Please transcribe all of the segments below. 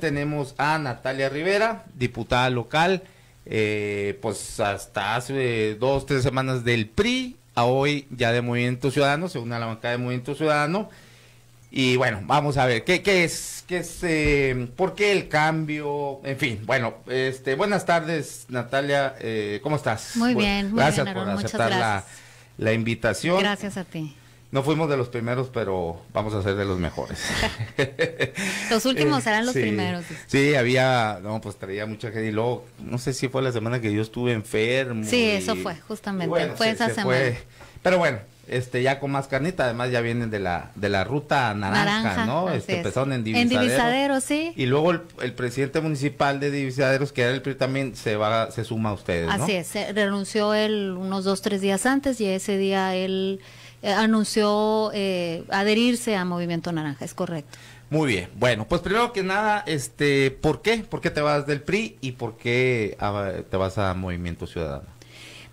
Tenemos a Natalia Rivera, diputada local, eh, pues hasta hace dos, tres semanas del PRI, a hoy ya de Movimiento Ciudadano, según la bancada de Movimiento Ciudadano. Y bueno, vamos a ver, ¿qué, qué es? ¿Qué es eh, ¿Por qué el cambio? En fin, bueno, este, buenas tardes, Natalia, eh, ¿cómo estás? Muy bien, muy gracias bien, por aceptar muchas la, gracias. la invitación. Gracias a ti. No fuimos de los primeros, pero vamos a ser de los mejores. Los últimos serán los sí. primeros. Sí, había, no, pues traía mucha gente y luego, no sé si fue la semana que yo estuve enfermo. Sí, y- eso fue, justamente, bueno, fue se- esa se semana. fue. Pero bueno, este, ya con más carnita, además ya vienen de la, de la ruta naranja, Naranja, ¿no? Este, es. empezaron en En Divisadero. Divisadero, sí. Y luego el, el presidente municipal de Divisaderos, que era el PRI también, se va, se suma a ustedes, ¿no? Así es, se renunció él unos dos, tres días antes y ese día él eh, anunció eh, adherirse a Movimiento Naranja, es correcto. Muy bien. Bueno, pues primero que nada, este, ¿por qué? ¿Por qué te vas del PRI y por qué ah, te vas a Movimiento Ciudadano?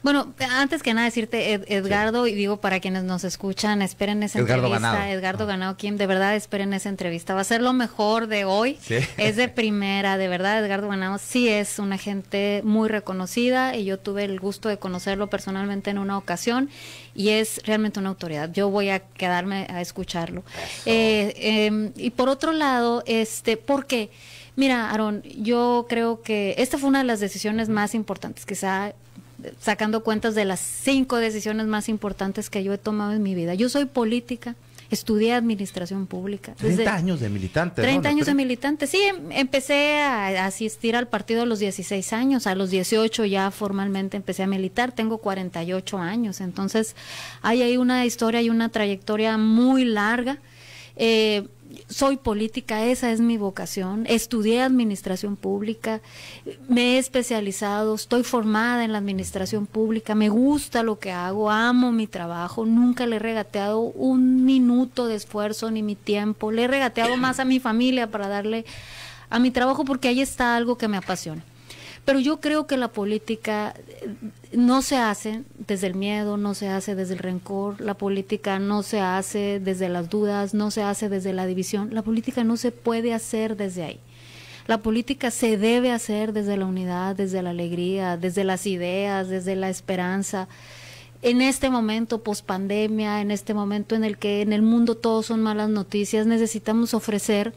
Bueno, antes que nada decirte, Ed- Edgardo, y digo para quienes nos escuchan, esperen esa Edgardo entrevista. Ganado. Edgardo Ah. Ganado, Kim, de verdad esperen esa entrevista. Va a ser lo mejor de hoy. Sí. Es de primera, de verdad, Edgardo Ganado sí es una gente muy reconocida y yo tuve el gusto de conocerlo personalmente en una ocasión y es realmente una autoridad. Yo voy a quedarme a escucharlo. Eh, eh, y por otro lado, este, ¿por qué? Mira, Aaron, yo creo que esta fue una de las decisiones más importantes, quizá sacando cuentas de las cinco decisiones más importantes que yo he tomado en mi vida. Yo soy política, estudié administración pública. 30 Desde- años de militante. ¿no? 30 años de militante. Sí, em- empecé a a asistir al partido a los 16 años, a los 18 ya formalmente empecé a militar, tengo 48 años, entonces hay ahí una historia y una trayectoria muy larga. Eh, soy política, esa es mi vocación. Estudié administración pública, me he especializado, estoy formada en la administración pública, me gusta lo que hago, amo mi trabajo, nunca le he regateado un minuto de esfuerzo ni mi tiempo, le he regateado más a mi familia para darle a mi trabajo porque ahí está algo que me apasiona. Pero yo creo que la política eh, no se hace desde el miedo, no se hace desde el rencor, la política no se hace desde las dudas, no se hace desde la división, la política no se puede hacer desde ahí. La política se debe hacer desde la unidad, desde la alegría, desde las ideas, desde la esperanza. En este momento post pandemia, en este momento en el que en el mundo todo son malas noticias, necesitamos ofrecer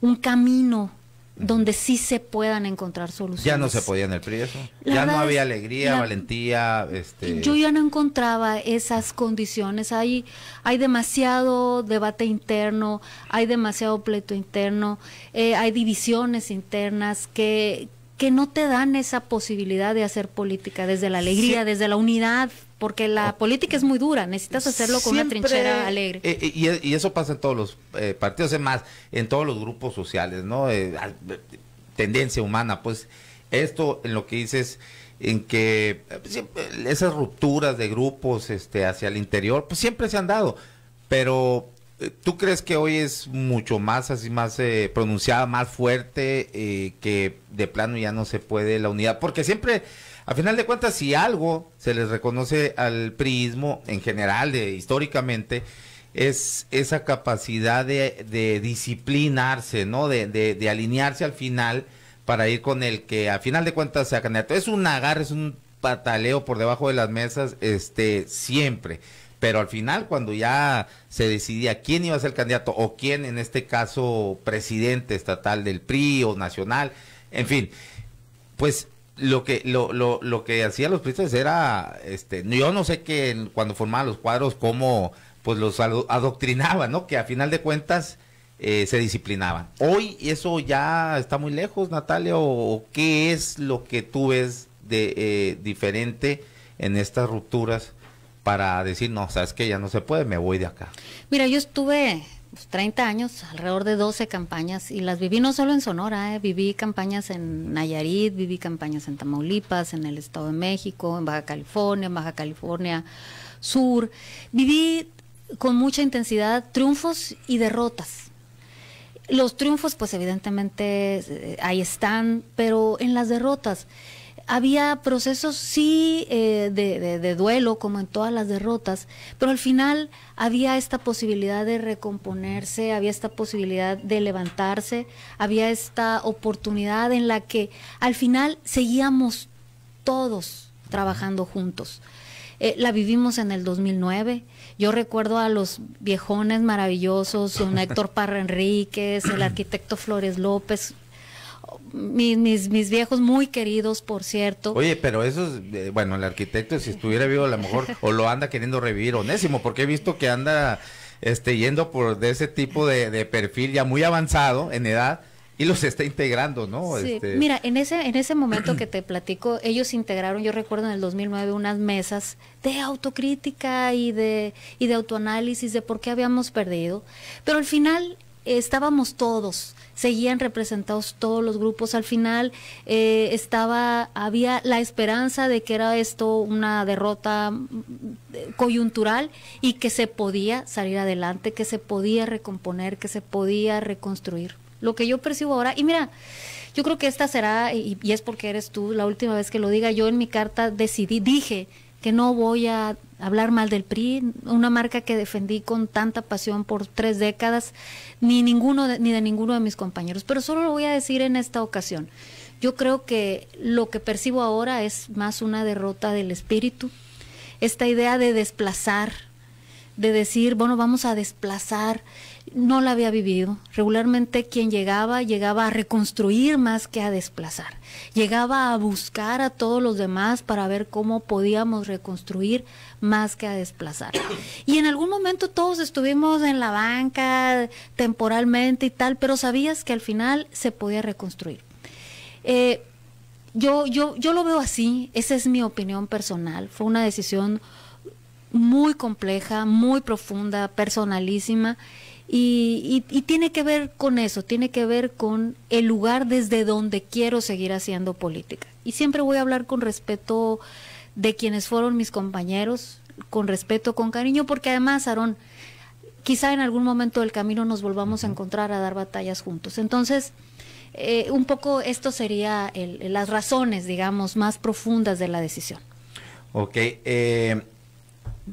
un camino donde sí se puedan encontrar soluciones. Ya no se podía en el PRI eso. La ya no había alegría, la- valentía, este. Yo ya no encontraba esas condiciones. Hay, hay demasiado debate interno, hay demasiado pleito interno, eh, hay divisiones internas que, que no te dan esa posibilidad de hacer política desde la alegría, Sí. desde la unidad, porque la política es muy dura. Necesitas hacerlo con Siempre, una trinchera alegre. eh, eh, y, y eso pasa en todos los eh, partidos, es más, en todos los grupos sociales, ¿no? Eh, tendencia humana, pues esto en lo que dices, en que esas rupturas de grupos este, hacia el interior, pues siempre se han dado, pero ¿tú crees que hoy es mucho más, así más eh, pronunciada, más fuerte, que de plano ya no se puede la unidad? Porque siempre... A final de cuentas, si algo se les reconoce al priismo en general, de, históricamente, es esa capacidad de, disciplinarse, ¿no? De, de- de alinearse al final para ir con el que a final de cuentas sea candidato. Es un agarre, es un pataleo por debajo de las mesas, este, siempre. Pero al final, cuando ya se decidía quién iba a ser candidato o quién, en este caso, presidente estatal del PRI o nacional, en fin, pues lo que lo, lo, lo que hacían los priistas era este yo no sé que cuando formaban los cuadros cómo pues los ado- adoctrinaban no que a final de cuentas eh, se disciplinaban. Hoy eso ya está muy lejos Natalia o, qué es lo que tú ves de eh, diferente en estas rupturas para decir no sabes que ya no se puede me voy de acá Mira, yo estuve 30 años, alrededor de 12 campañas, y las viví no solo en Sonora, eh, viví campañas en Nayarit, viví campañas en Tamaulipas, en el Estado de México, en Baja California, en Baja California Sur. Viví con mucha intensidad triunfos y derrotas. Los triunfos, pues evidentemente eh, ahí están, pero en las derrotas, había procesos sí eh, de, duelo como en todas las derrotas, pero al final había esta posibilidad de recomponerse, había esta posibilidad de levantarse, había esta oportunidad en la que al final seguíamos todos trabajando juntos. Eh, la vivimos en el 2009. Yo recuerdo a los viejones maravillosos, don Héctor Parra Enríquez, el arquitecto Flores López, mis, mis, mis, viejos muy queridos, por cierto. Oye, pero eso es, eh, bueno, el arquitecto si estuviera vivo a lo mejor o lo anda queriendo revivir Onésimo, porque he visto que anda este yendo por de ese tipo de, de perfil ya muy avanzado en edad y los está integrando, ¿no? Sí. Este... Mira, en ese, en ese momento que te platico, ellos integraron, yo recuerdo en el 2009, unas mesas de autocrítica y de, y de autoanálisis de por qué habíamos perdido, pero al final estábamos todos, seguían representados todos los grupos. Al final eh, estaba, había la esperanza de que era esto una derrota mm, coyuntural y que se podía salir adelante, que se podía recomponer, que se podía reconstruir. Lo que yo percibo ahora, y mira, yo creo que esta será, y, y es porque eres tú, la última vez que lo diga, yo en mi carta decidí, dije que no voy a hablar mal del PRI, una marca que defendí con tanta pasión por tres décadas, ni ninguno ni de ninguno de mis compañeros. Pero solo lo voy a decir en esta ocasión. Yo creo que lo que percibo ahora es más una derrota del espíritu, esta idea de desplazar, de decir, bueno, vamos a desplazar no la había vivido. Regularmente quien llegaba, llegaba a reconstruir más que a desplazar. Llegaba a buscar a todos los demás para ver cómo podíamos reconstruir más que a desplazar. Y en algún momento todos estuvimos en la banca temporalmente y tal, pero sabías que al final se podía reconstruir. Eh, yo, yo, yo lo veo así, esa es mi opinión personal. Fue una decisión muy compleja, muy profunda, personalísima y, tiene que ver con eso, tiene que ver con el lugar desde donde quiero seguir haciendo política. Y siempre voy a hablar con respeto de quienes fueron mis compañeros, con respeto, con cariño, porque además, Aarón, quizá en algún momento del camino nos volvamos a encontrar a dar batallas juntos. Entonces, eh, un poco esto sería las razones, digamos, más profundas de la decisión. Ok, eh,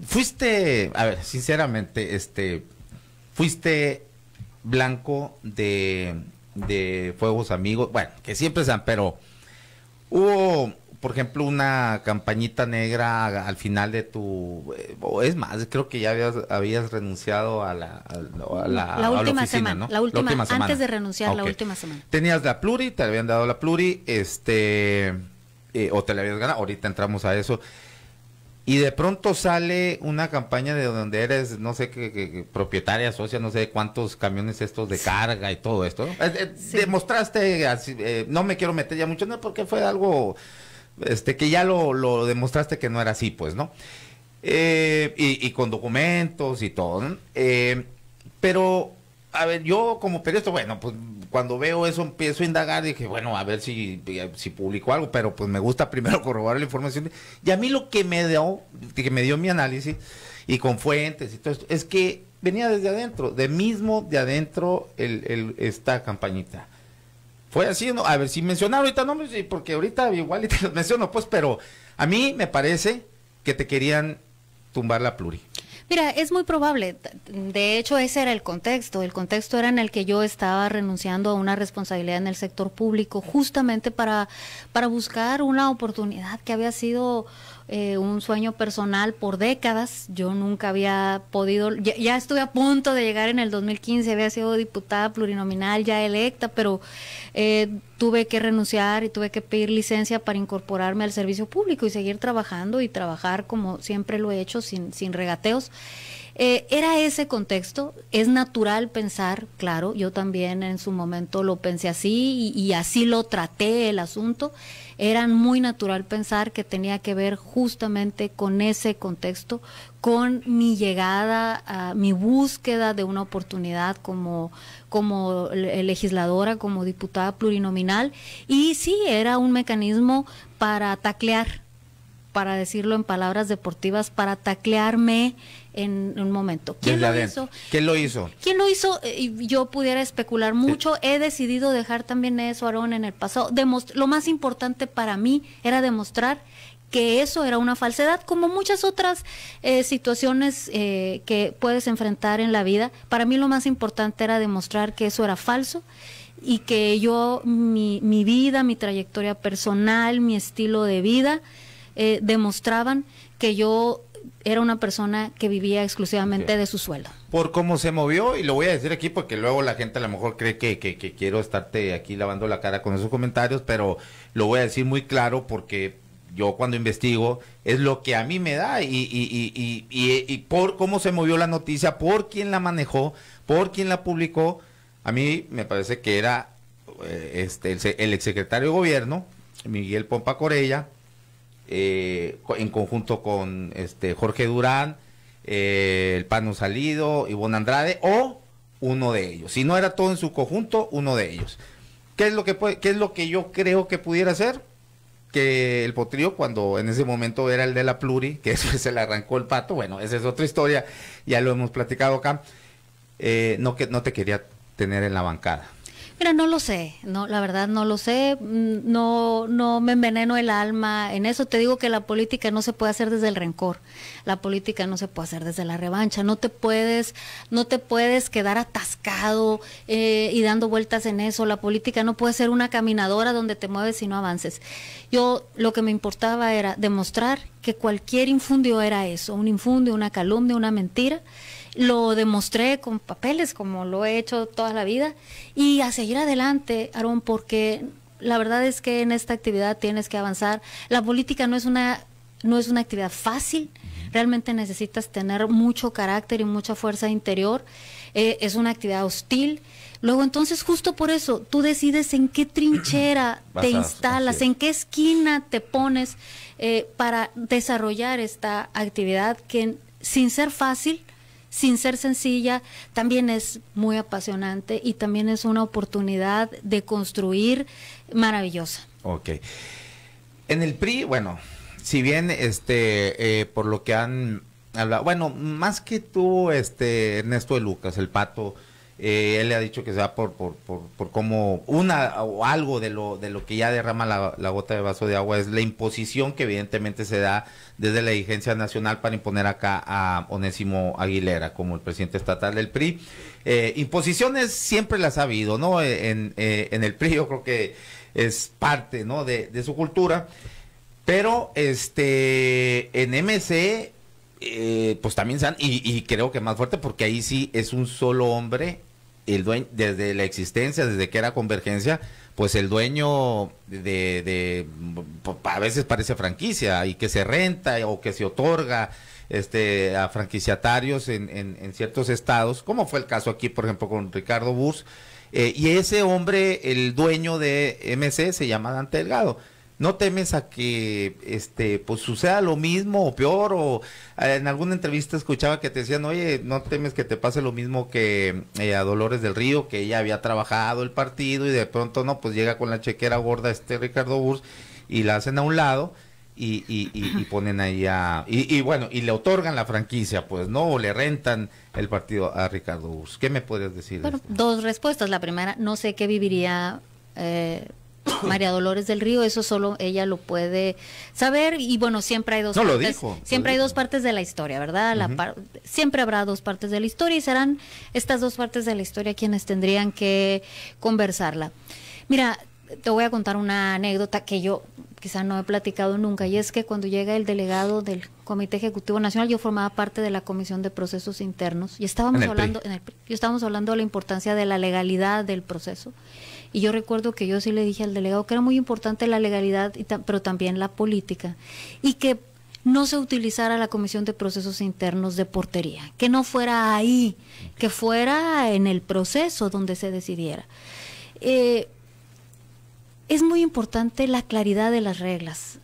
fuiste, a ver, sinceramente, este fuiste blanco de, de fuegos amigos, bueno, que siempre sean, pero hubo, por ejemplo, una campañita negra al final de tu, eh, es más, creo que ya habías, habías renunciado a la, a la, la última semana, la, última, antes de renunciar, la última semana. Tenías la pluri, te habían dado la pluri, este, eh, o te la habías ganado, ahorita entramos a eso y de pronto sale una campaña de donde eres, no sé qué, propietaria, socia, no sé cuántos camiones estos de carga y todo esto. Eh, eh, demostraste, eh, no me quiero meter ya mucho, no, porque fue algo este que ya lo, demostraste que no era así, pues, ¿no? y, con documentos y todo, ¿no? pero, a ver, yo como periodista, bueno, pues cuando veo eso empiezo a indagar y dije, bueno, a ver si, si publico algo, pero pues me gusta primero corroborar la información. Y a mí lo que me dio, que me dio mi análisis y con fuentes y todo esto, es que venía desde adentro, de mismo de adentro el, esta campañita. Fue así, ¿no? A ver si mencionar ahorita nombres, porque ahorita igual y te los menciono, pues, pero a mí me parece que te querían tumbar la pluri. Mira, es muy probable. De hecho, ese era el contexto. El contexto era en el que yo estaba renunciando a una responsabilidad en el sector público, justamente para, para buscar una oportunidad que había sido eh, un sueño personal por décadas. Yo nunca había podido, ya, estuve a punto de llegar en el 2015, había sido diputada plurinominal ya electa, pero eh, tuve que renunciar y tuve que pedir licencia para incorporarme al servicio público y seguir trabajando y trabajar como siempre lo he hecho, sin, sin regateos. Eh, era ese contexto, es natural pensar, claro, yo también en su momento lo pensé así y, así lo traté el asunto, era muy natural pensar que tenía que ver justamente con ese contexto, con mi llegada, a mi búsqueda de una oportunidad como, como legisladora, como diputada plurinominal, y sí, era un mecanismo para taclear, para decirlo en palabras deportivas, para taclearme en un momento. ¿Quién lo hizo? ¿Quién lo hizo? ¿Quién lo hizo? Eh, yo pudiera especular mucho. He decidido dejar también eso, Aarón, en el pasado. lo más importante para mí era demostrar que eso era una falsedad, como muchas otras eh, situaciones eh, que puedes enfrentar en la vida. Para mí lo más importante era demostrar que eso era falso y que yo, mi, mi vida, mi trayectoria personal, mi estilo de vida, demostraban que yo era una persona que vivía exclusivamente de su sueldo. Por cómo se movió, y lo voy a decir aquí porque luego la gente a lo mejor cree que, que, quiero estarte aquí lavando la cara con esos comentarios, pero lo voy a decir muy claro porque yo cuando investigo es lo que a mí me da y, y, y, y, por cómo se movió la noticia, por quién la manejó, por quién la publicó, a mí me parece que era eh, este el, el exsecretario de gobierno, Miguel Pompa Corella, eh, en conjunto con este Jorge Durán, eh, el Pano Salido, Ivonne Andrade o uno de ellos. Si no era todo en su conjunto, uno de ellos. ¿Qué es lo que, qué es lo que yo creo que pudiera ser? Que el potrillo, cuando en ese momento era el de la pluri, que eso se le arrancó el pato, bueno, esa es otra historia, ya lo hemos platicado acá, eh, no, que, no te quería tener en la bancada. Mira, no lo sé, no, la verdad no lo sé, mm, no, no me enveneno el alma en eso. Te digo que la política no se puede hacer desde el rencor, la política no se puede hacer desde la revancha. No te puedes, no te puedes quedar atascado eh, y dando vueltas en eso. La política no puede ser una caminadora donde te mueves y no avances. Yo lo que me importaba era demostrar que cualquier infundio era eso, un infundio, una calumnia, una mentira lo demostré con papeles como lo he hecho toda la vida y a seguir adelante, Aarón, porque la verdad es que en esta actividad tienes que avanzar. La política no es una no es una actividad fácil, realmente necesitas tener mucho carácter y mucha fuerza interior. Eh, es una actividad hostil. Luego entonces justo por eso tú decides en qué trinchera te instalas, en qué esquina te pones eh, para desarrollar esta actividad que sin ser fácil sin ser sencilla, también es muy apasionante y también es una oportunidad de construir maravillosa. Ok. En el PRI, bueno, si bien este, eh, por lo que han hablado, bueno, más que tú, este, Ernesto de Lucas, el pato, eh, él le ha dicho que sea por, por, por, como una o algo de lo, de lo que ya derrama la, gota de vaso de agua es la imposición que evidentemente se da desde la dirigencia nacional para imponer acá a Onésimo Aguilera como el presidente estatal del PRI. Eh, imposiciones siempre las ha habido, ¿no? En, eh, en el PRI yo creo que es parte, ¿no? De, de su cultura. Pero este en MC pues también se han, y, creo que más fuerte porque ahí sí es un solo hombre el dueño, desde la existencia, desde que era convergencia, pues el dueño de, de, a veces parece franquicia y que se renta o que se otorga este a franquiciatarios en, en, ciertos estados, como fue el caso aquí, por ejemplo, con Ricardo Bus, eh, y ese hombre, el dueño de MC, se llama Dante Delgado. ¿No temes a que este pues suceda lo mismo o peor? O eh, en alguna entrevista escuchaba que te decían, oye, ¿no temes que te pase lo mismo que eh, a Dolores del Río, que ella había trabajado el partido y de pronto no, pues llega con la chequera gorda este Ricardo Burs y la hacen a un lado y, y, y, ponen ahí a... Y, bueno, y le otorgan la franquicia, pues, ¿no? O le rentan el partido a Ricardo Burs. ¿Qué me puedes decir? Bueno, dos respuestas. La primera, no sé qué viviría... Eh, María Dolores del Río, eso solo ella lo puede saber y bueno, siempre hay dos no, partes, lo dijo, siempre hay dos partes de la historia, ¿verdad? La siempre habrá dos partes de la historia y serán estas dos partes de la historia quienes tendrían que conversarla. Mira, te voy a contar una anécdota que yo quizá no he platicado nunca y es que cuando llega el delegado del Comité Ejecutivo Nacional, yo formaba parte de la Comisión de Procesos Internos y estábamos hablando en el, yo estábamos hablando de la importancia de la legalidad del proceso. Y yo recuerdo que yo sí le dije al delegado que era muy importante la legalidad, pero también la política, y que no se utilizara la Comisión de Procesos Internos de portería, que no fuera ahí, que fuera en el proceso donde se decidiera. Eh, es muy importante la claridad de las reglas,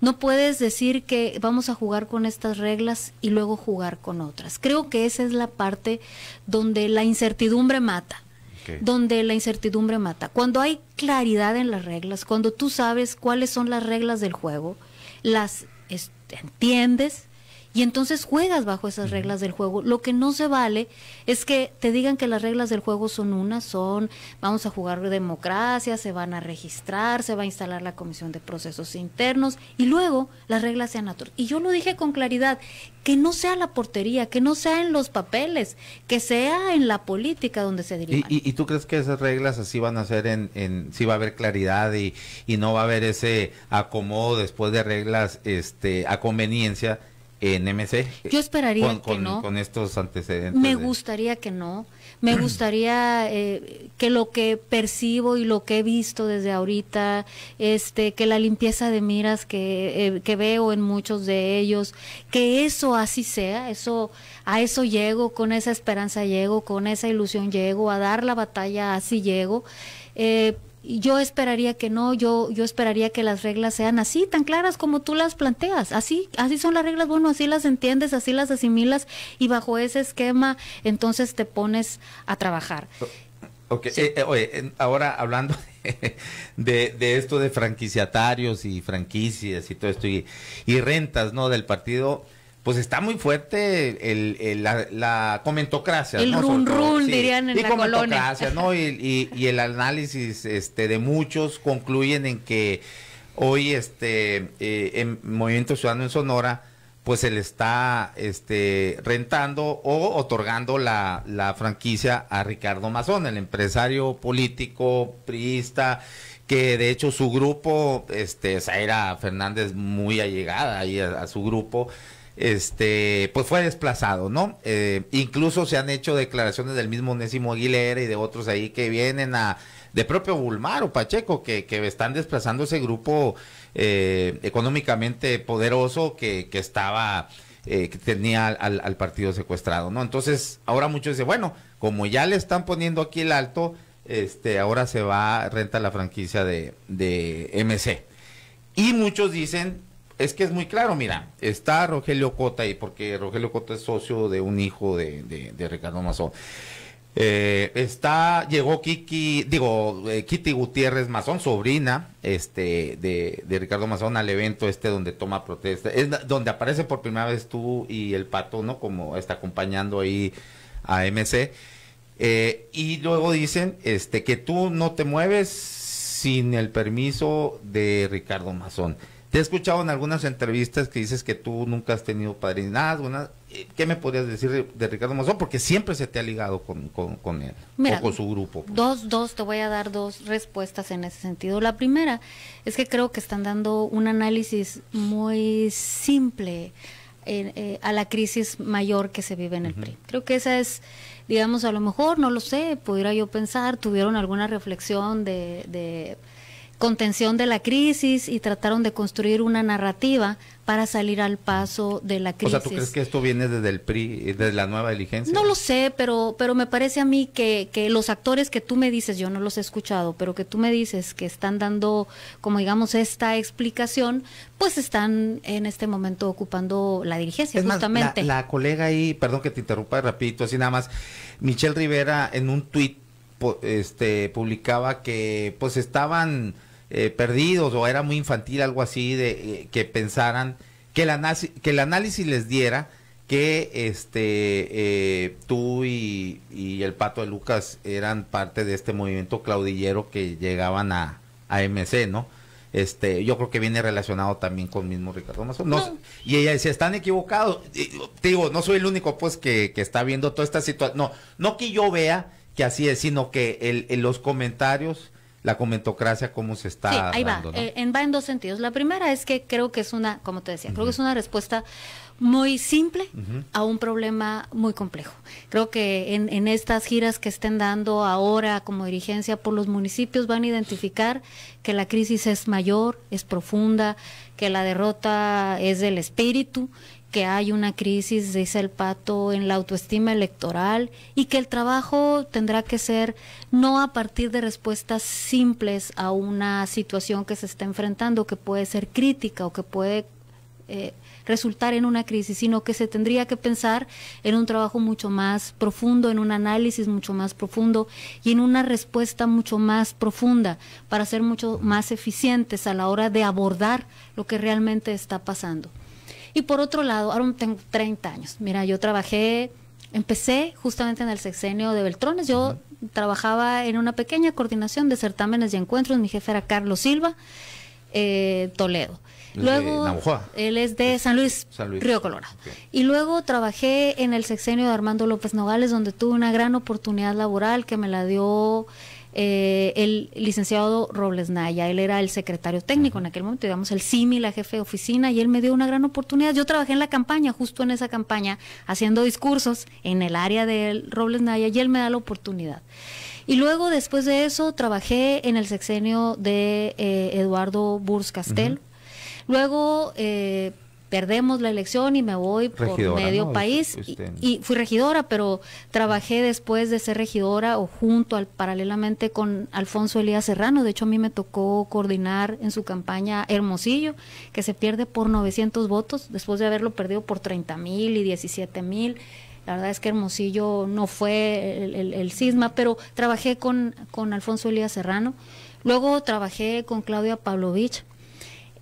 No puedes decir que vamos a jugar con estas reglas y luego jugar con otras. Creo que esa es la parte donde la incertidumbre mata donde la incertidumbre mata. Cuando hay claridad en las reglas, cuando tú sabes cuáles son las reglas del juego, las entiendes y entonces juegas bajo esas reglas del juego. Lo que no se vale es que te digan que las reglas del juego son unas, son vamos a jugar democracia, se van a registrar, se va a instalar la comisión de procesos internos y luego las reglas sean otras. Y yo lo dije con claridad, que no sea la portería, que no sea en los papeles, que sea en la política donde se dirija. ¿Y, tú crees que esas reglas así van a ser en, en sí va a haber claridad y, y no va a haber ese acomodo después de reglas este a conveniencia en MC? Yo esperaría que no. Con estos antecedentes. Me gustaría que no. Me gustaría eh, que lo que percibo y lo que he visto desde ahorita, este, que la limpieza de miras que, eh, que veo en muchos de ellos, que eso así sea, eso, a eso llego, con esa esperanza llego, con esa ilusión llego, a dar la batalla así llego. Eh, yo esperaría que no, yo, yo esperaría que las reglas sean así, tan claras como tú las planteas. Así, así son las reglas, bueno, así las entiendes, así las asimilas y bajo ese esquema entonces te pones a trabajar. Ok, eh, eh, oye, ahora hablando de, de, esto de franquiciatarios y franquicias y todo esto y, y rentas, ¿no? Del partido, pues está muy fuerte el, la, comentocracia. El run run, dirían en y la comentocracia, ¿no? Y, y, el análisis este, de muchos concluyen en que hoy este eh, en Movimiento Ciudadano en Sonora pues se le está este, rentando o otorgando la, la franquicia a Ricardo Mazón, el empresario político, priista, que de hecho su grupo, este, Zaira Fernández muy allegada ahí a su grupo, este, pues fue desplazado, ¿no? Eh, incluso se han hecho declaraciones del mismo Onésimo Aguilera y de otros ahí que vienen a, de propio Bulmar o Pacheco, que, que están desplazando ese grupo eh, económicamente poderoso que, que estaba, eh, que tenía al, al, partido secuestrado, ¿no? Entonces, ahora muchos dicen, bueno, como ya le están poniendo aquí el alto, este, ahora se va, a renta la franquicia de, de MC. Y muchos dicen, es que es muy claro, mira, está Rogelio Cota ahí, porque Rogelio Cota es socio de un hijo de, de, Ricardo Mazón. Eh, está, llegó Kiki, digo, eh, Kitty Gutiérrez Mazón, sobrina este, de, de, Ricardo Mazón, al evento este donde toma protesta, es donde aparece por primera vez tú y el pato, ¿no? Como está acompañando ahí a MC. Eh, y luego dicen este, que tú no te mueves sin el permiso de Ricardo Mazón. Te he escuchado en algunas entrevistas que dices que tú nunca has tenido padrinazgo. Eh, ¿Qué me podrías decir de, Ricardo Mazón? Porque siempre se te ha ligado con, con, él o con su grupo. Pues. Dos, dos, te voy a dar dos respuestas en ese sentido. La primera es que creo que están dando un análisis muy simple eh, a la crisis mayor que se vive en el PRI. Creo que esa es digamos, a lo mejor, no lo sé, pudiera yo pensar, tuvieron alguna reflexión de contención de la crisis y trataron de construir una narrativa para salir al paso de la crisis. O sea, ¿tú crees que esto viene desde el PRI, desde la nueva diligencia? No lo sé, pero, pero me parece a mí que, que los actores que tú me dices, yo no los he escuchado, pero que tú me dices que están dando, como digamos, esta explicación, pues están en este momento ocupando la dirigencia, justamente. la, colega ahí, perdón que te interrumpa rapidito, así nada más, Michelle Rivera en un tuit este, publicaba que pues estaban eh, perdidos o era muy infantil, algo así, de eh, que pensaran que el, análisis, que el análisis les diera que este eh, tú y, el pato de Lucas eran parte de este movimiento claudillero que llegaban a, a MC, ¿no? Este, yo creo que viene relacionado también con mismo Ricardo Mazón. No, Y ella decía, están equivocados. te digo, no soy el único pues que, que está viendo toda esta situación. No, no que yo vea que así es, sino que el, en los comentarios la comentocracia cómo se está sí, ahí va. eh, en, va en dos sentidos. La primera es que creo que es una como te decía creo que es una respuesta muy simple a un problema muy complejo. Creo que en, en estas giras que estén dando ahora como dirigencia por los municipios van a identificar que la crisis es mayor es profunda que la derrota es del espíritu que hay una crisis, dice el pato, en la autoestima electoral y que el trabajo tendrá que ser no a partir de respuestas simples a una situación que se está enfrentando, que puede ser crítica o que puede eh, resultar en una crisis, sino que se tendría que pensar en un trabajo mucho más profundo, en un análisis mucho más profundo y en una respuesta mucho más profunda para ser mucho más eficientes a la hora de abordar lo que realmente está pasando. Y por otro lado, ahora tengo 30 años. Mira, yo trabajé, empecé justamente en el sexenio de Beltrones. Yo trabajaba en una pequeña coordinación de certámenes y encuentros. Mi jefe era Carlos Silva, eh, Toledo. Luego, él es de San Luis, Río Colorado. Y luego trabajé en el sexenio de Armando López Nogales, donde tuve una gran oportunidad laboral que me la dio eh, el licenciado Robles Naya. Él era el secretario técnico en aquel momento, digamos, el CIMI, la jefe de oficina, y él me dio una gran oportunidad. Yo trabajé en la campaña, justo en esa campaña, haciendo discursos en el área de Robles Naya, y él me da la oportunidad. Y luego, después de eso, trabajé en el sexenio de eh, Eduardo Burs Castel. Luego eh, perdemos la elección y me voy por medio país y, fui regidora, pero trabajé después de ser regidora o junto al paralelamente con Alfonso Elías Serrano. De hecho, a mí me tocó coordinar en su campaña Hermosillo, que se pierde por 900 votos después de haberlo perdido por 30 mil y 17 mil. La verdad es que Hermosillo no fue el, el, cisma, pero trabajé con, con Alfonso Elías Serrano. Luego trabajé con Claudia Pavlovich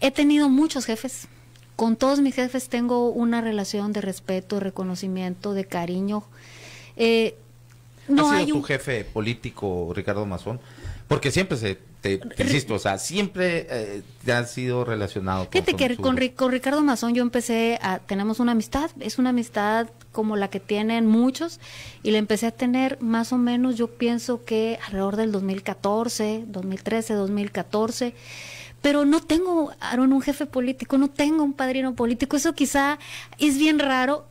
He tenido muchos jefes. Con todos mis jefes tengo una relación de respeto, de reconocimiento, de cariño. Eh, no ¿Ha sido tu jefe político, Ricardo Mazón? Porque siempre se, te, insisto, o sea, siempre eh, te ha sido relacionado. Fíjate que con, con, Ricardo Mazón yo empecé a, tenemos una amistad, es una amistad como la que tienen muchos, y la empecé a tener más o menos, yo pienso que alrededor del 2014, 2013, 2014 pero no tengo, Aaron, un jefe político, no tengo un padrino político. Eso quizá es bien raro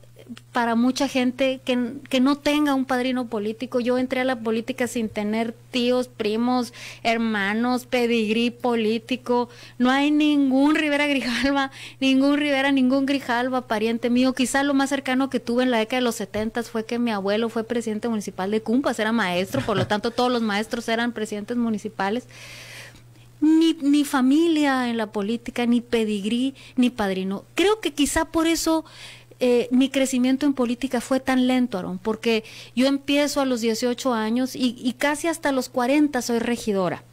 para mucha gente que, que, no tenga un padrino político. Yo entré a la política sin tener tíos, primos, hermanos, pedigrí político. No hay ningún Rivera Grijalva, ningún Rivera, ningún Grijalva pariente mío. Quizá lo más cercano que tuve en la década de los setentas fue que mi abuelo fue presidente municipal de Cumpas, era maestro, por lo tanto todos los maestros eran presidentes municipales ni, ni familia en la política, ni pedigrí, ni padrino. Creo que quizá por eso eh, mi crecimiento en política fue tan lento, Aaron, porque yo empiezo a los 18 años y, y casi hasta los 40 soy regidora.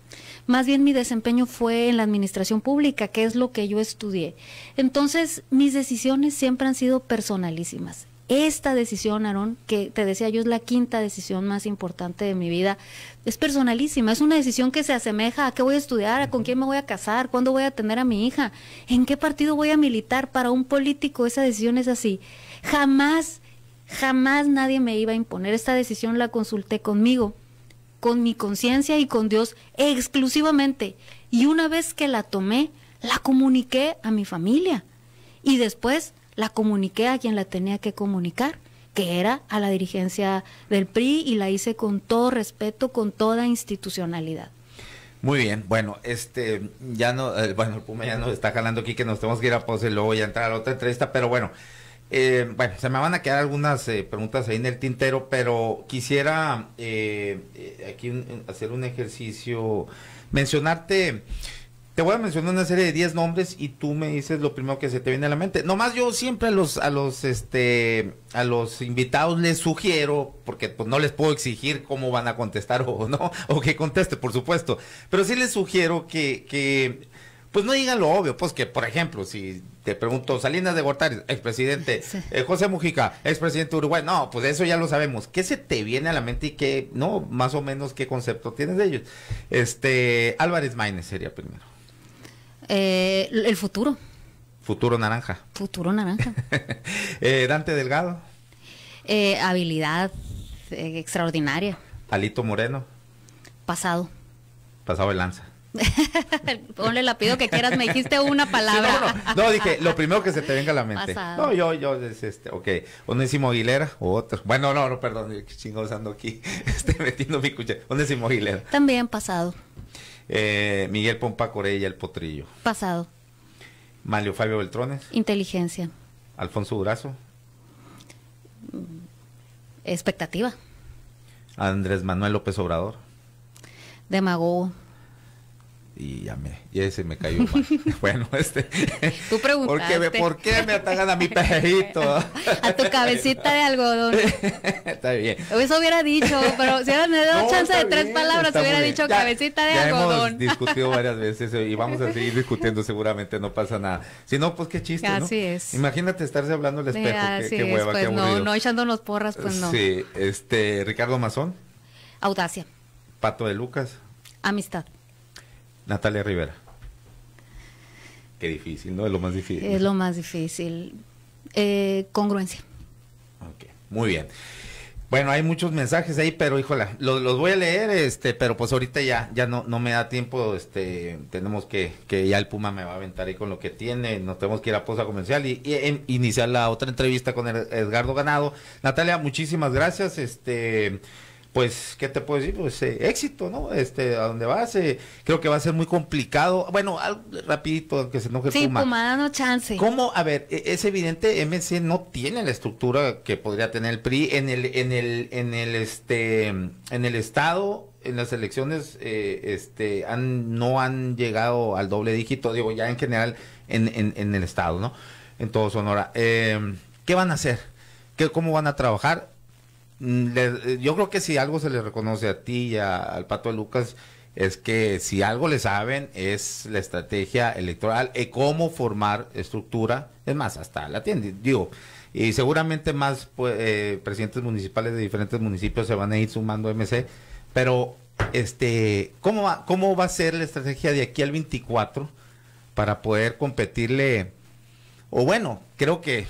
Más bien mi desempeño fue en la administración pública, que es lo que yo estudié. Entonces, mis decisiones siempre han sido personalísimas esta decisión, Aarón, que te decía yo es la quinta decisión más importante de mi vida, es personalísima, es una decisión que se asemeja a qué voy a estudiar, a con quién me voy a casar, cuándo voy a tener a mi hija, en qué partido voy a militar. Para un político esa decisión es así. Jamás, jamás nadie me iba a imponer. Esta decisión la consulté conmigo, con mi conciencia y con Dios exclusivamente. Y una vez que la tomé, la comuniqué a mi familia. Y después la comuniqué a quien la tenía que comunicar, que era a la dirigencia del PRI y la hice con todo respeto, con toda institucionalidad. Muy bien, bueno, este, ya no, eh, bueno, el Puma ya nos está jalando aquí que nos tenemos que ir a pose y luego voy a entrar a la otra entrevista, pero bueno, eh, bueno, se me van a quedar algunas eh, preguntas ahí en el tintero, pero quisiera aquí hacer un ejercicio, mencionarte te voy a mencionar una serie de 10 nombres y tú me dices lo primero que se te viene a la mente. Nomás yo siempre a los a los este a los invitados les sugiero porque pues no les puedo exigir cómo van a contestar o no o que conteste, por supuesto, pero sí les sugiero que que pues no digan lo obvio, pues que por ejemplo, si te pregunto Salinas de Gortari, expresidente, eh, José Mujica, expresidente de Uruguay, no, pues eso ya lo sabemos. ¿Qué se te viene a la mente y qué, no, más o menos qué concepto tienes de ellos? Este, Álvarez Maínez sería primero. Eh, el futuro. Futuro naranja. Futuro naranja. Eh, Dante Delgado. Eh, habilidad extraordinaria. Alito Moreno. Pasado. Pasado el lanza. Ponle la pido que quieras, me dijiste una palabra. no, dije, lo primero que se te venga a la mente. No, yo, yo, es este, ok. Onésimo Aguilera o otro. Bueno, no, no, perdón, chingos ando aquí, este, metiendo mi cuchara. Onésimo Aguilera. También pasado. Eh, Miguel Pompa Corella, el potrillo. Pasado. Mario Fabio Beltrones. Inteligencia. Alfonso Durazo. Expectativa. Andrés Manuel López Obrador. Demagogo. Y ya me, y ese me cayó mal. bueno, este. Tú preguntaste. ¿Por qué me atacan a mi perrito? a tu cabecita de algodón. está bien. Eso hubiera dicho, pero si me dado chance de tres palabras, hubiera dicho cabecita de ya algodón. Hemos discutido varias veces y vamos a seguir discutiendo, seguramente no pasa nada. Si no, pues qué chiste, Así ¿no? es. Imagínate estarse hablando al espejo, qué, qué, hueva, pues qué no, no echándonos porras, pues no. Sí, este, Ricardo Mazón. Audacia. Pato de Lucas. Amistad. Natalia Rivera. Qué difícil, ¿no? Es lo más difícil. Es lo más difícil. Eh, congruencia. Ok, muy bien. Bueno, hay muchos mensajes ahí, pero híjole, los, los, voy a leer, este, pero pues ahorita ya, ya no, no me da tiempo, este, tenemos que, que ya el Puma me va a aventar ahí con lo que tiene, nos tenemos que ir a pausa comercial y, y, y iniciar la otra entrevista con el Edgardo Ganado. Natalia, muchísimas gracias, este, pues, ¿qué te puedo decir? Pues eh, éxito, ¿no? Este, a donde vas, eh, creo que va a ser muy complicado. Bueno, algo rapidito, que se enoje sí, Puma. Puma, no chance. ¿Cómo? A ver, e, es evidente, MC no tiene la estructura que podría tener el PRI en el, en el, en el, este, en el estado, en las elecciones, eh, este, han, no han llegado al doble dígito, digo, ya en general, en, en, en el estado, ¿no? En todo Sonora. Eh, ¿Qué van a hacer? ¿Qué, ¿Cómo van a trabajar? Le, yo creo que si algo se le reconoce a ti y a, al Pato Lucas es que si algo le saben es la estrategia electoral y cómo formar estructura, es más, hasta la tienda, digo, y seguramente más pues, eh, presidentes municipales de diferentes municipios se van a ir sumando MC, pero este, ¿cómo va, ¿cómo va a ser la estrategia de aquí al 24 para poder competirle? O bueno, creo que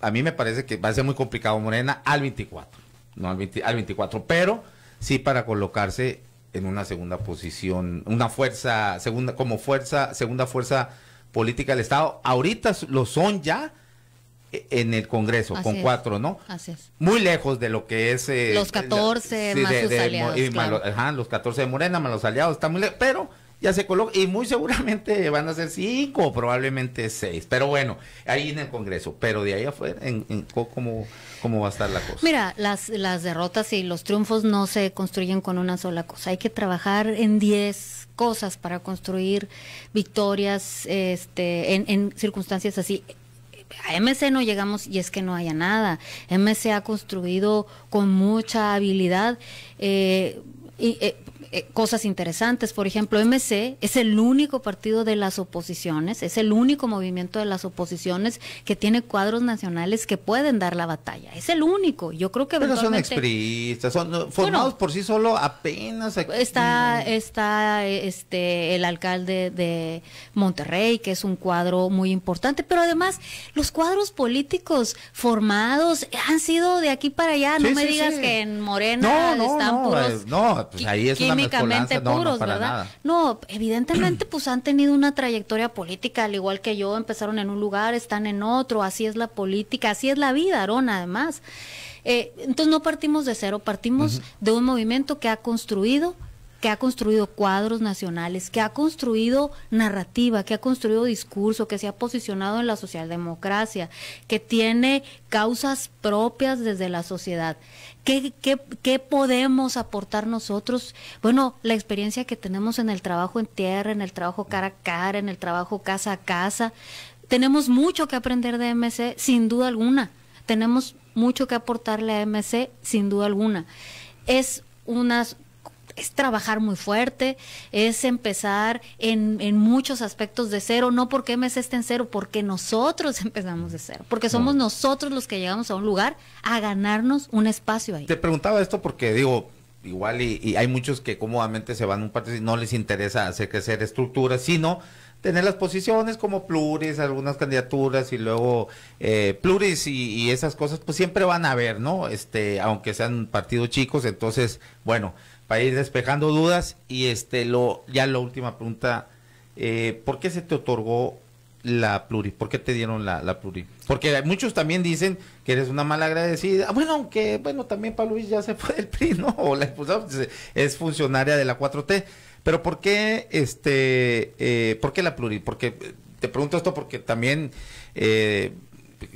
a mí me parece que va a ser muy complicado Morena al 24 no al, 20, al 24, pero sí para colocarse en una segunda posición, una fuerza, segunda, como fuerza, segunda fuerza política del Estado. Ahorita lo son ya en el Congreso, Así con es. cuatro, ¿no? Así es. Muy lejos de lo que es... Eh, los 14 sí, más de, sus de, aliados, más los- ajá, los 14 de Morena, más los aliados, está muy lejos, pero ya se coloca, y muy seguramente van a ser cinco, probablemente seis, pero bueno, ahí en el Congreso, pero de ahí afuera, en, en ¿cómo, ¿cómo va a estar la cosa? Mira, las, las derrotas y los triunfos no se construyen con una sola cosa. Hay que trabajar en 10 cosas para construir victorias este, en, en circunstancias así. A MC no llegamos y es que no haya nada. MC ha construido con mucha habilidad eh, eh, eh, cosas interesantes. Por ejemplo, MC es el único partido de las oposiciones, es el único movimiento de las oposiciones que tiene cuadros nacionales que pueden dar la batalla. Es el único. Yo creo que Pero son expriistas, son formados por sí solo apenas aquí. está está este el alcalde de Monterrey que es un cuadro muy importante pero además los cuadros políticos formados han sido de aquí para allá no me sí, digas sí. que en Morena No, no, están no, puros no, pues ahí es una químicamente no, puros verdad nada. no evidentemente pues han tenido una trayectoria política al igual que yo empezaron en un lugar están en otro así es la política así es la vida Arona además Eh, entonces no partimos de cero, partimos de un movimiento que ha construido que ha construido cuadros nacionales, que ha construido narrativa, que ha construido discurso, que se ha posicionado en la socialdemocracia, que tiene causas propias desde la sociedad. ¿Qué, qué, qué podemos aportar nosotros? Bueno, la experiencia que tenemos en el trabajo en tierra, en el trabajo cara a cara, en el trabajo casa a casa. Tenemos mucho que aprender de MC, sin duda alguna. Tenemos mucho que aportarle a MC, sin duda alguna. Es unas es trabajar muy fuerte, es empezar en, en muchos aspectos de cero, no porque MC esté en cero, porque nosotros empezamos de cero, porque somos nosotros los que llegamos a un lugar a ganarnos un espacio ahí. Te preguntaba esto porque digo, igual y, y hay muchos que cómodamente se van a un partido y no les interesa hacer crecer estructuras, sino tener las posiciones como pluris, algunas candidaturas y luego eh, pluris y, y esas cosas, pues siempre van a haber, ¿no? Este, aunque sean partidos chicos, entonces, bueno, para ir despejando dudas y este, lo, ya la última pregunta, eh, ¿por qué se te otorgó la pluri? ¿Por qué te dieron la, la pluri? Porque muchos también dicen que eres una mala agradecida. Bueno, aunque, bueno, también para Luis ya se fue del PRI, ¿no? O la expulsaron, es funcionaria de la 4T. Pero ¿por qué, este, eh, por qué la pluri? Porque eh, te pregunto esto porque también, eh,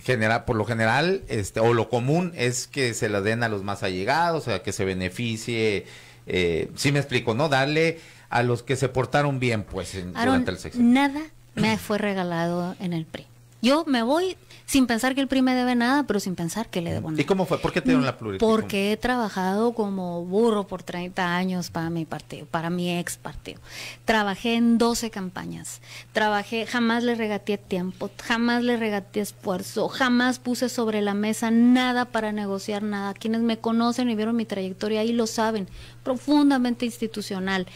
genera, por lo general, este, o lo común es que se la den a los más allegados, o sea, que se beneficie eh, sí me explico, ¿no? Darle a los que se portaron bien, pues, en, durante el sexenio. Nada me fue regalado en el PRI. Yo me voy sin pensar que el PRI me debe nada, pero sin pensar que le debo nada. ¿Y cómo fue? ¿Por qué te dieron la pluralidad? Porque he trabajado como burro por 30 años para mi partido, para mi ex partido. Trabajé en 12 campañas. Trabajé, jamás le regateé tiempo, jamás le regateé esfuerzo, jamás puse sobre la mesa nada para negociar nada. Quienes me conocen y vieron mi trayectoria ahí lo saben, profundamente institucional.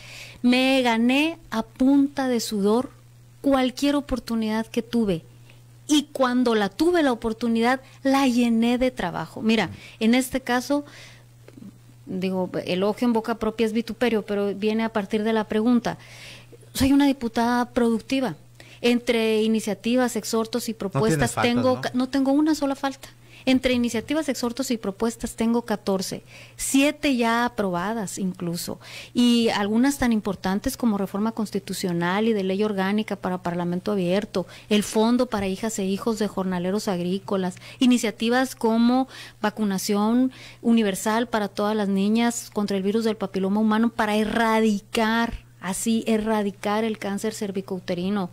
Me gané a punta de sudor cualquier oportunidad que tuve y cuando la tuve la oportunidad, la llené de trabajo. Mira, en este caso, digo, elogio en boca propia es vituperio, pero viene a partir de la pregunta. Soy una diputada productiva. Entre iniciativas, exhortos y propuestas tengo ¿no? tengo una sola falta. Entre iniciativas, exhortos y propuestas tengo 14, siete ya aprobadas incluso, y algunas tan importantes como reforma constitucional y de ley orgánica para Parlamento Abierto, el Fondo para Hijas e Hijos de Jornaleros Agrícolas, iniciativas como vacunación universal para todas las niñas contra el virus del papiloma humano para erradicar, así erradicar el cáncer cervicouterino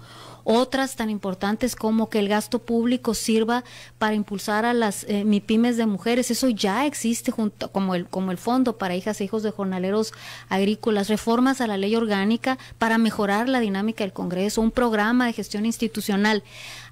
otras tan importantes como que el gasto público sirva para impulsar a las eh, MIPIMES de mujeres, eso ya existe junto como el como el fondo para hijas e hijos de jornaleros agrícolas, reformas a la ley orgánica para mejorar la dinámica del Congreso, un programa de gestión institucional.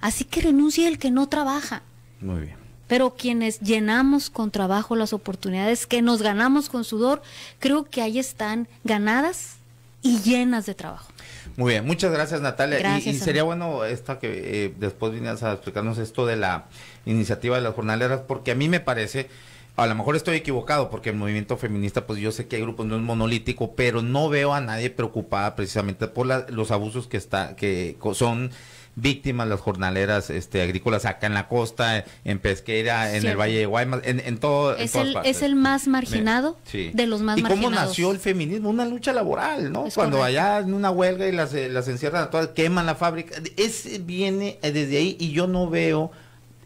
Así que renuncie el que no trabaja. Muy bien. Pero quienes llenamos con trabajo las oportunidades que nos ganamos con sudor, creo que ahí están ganadas y llenas de trabajo. Muy bien, muchas gracias Natalia. y, sería bueno esta que eh, después vinieras a explicarnos esto de la iniciativa de las jornaleras, porque a mí me parece, a lo mejor estoy equivocado, porque el movimiento feminista, pues yo sé que hay grupos no es monolítico, pero no veo a nadie preocupada precisamente por los abusos que está, que son víctimas las jornaleras este, agrícolas acá en la costa, en Pesquera, en el Valle de Guaymas, en, todo. Es, el, es el más marginado de los más marginados. ¿Y cómo nació el feminismo? Una lucha laboral, ¿no? Cuando allá en una huelga y las, eh, las encierran a todas, queman la fábrica. Es, viene desde ahí y yo no veo,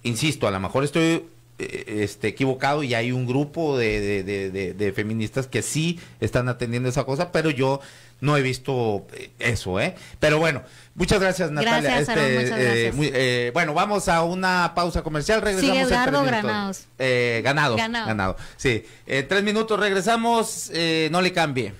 insisto, a lo mejor estoy eh, este, equivocado y hay un grupo de, de, de, feministas que sí están atendiendo esa cosa, pero yo no he visto eh, eso, ¿eh? Pero bueno, muchas gracias Natalia. Gracias, este, muchas gracias. Eh, bueno, vamos a una pausa comercial, regresamos. Sigue Edgardo Granados. ganado, ganado. Sí, en tres minutos regresamos, no le cambie.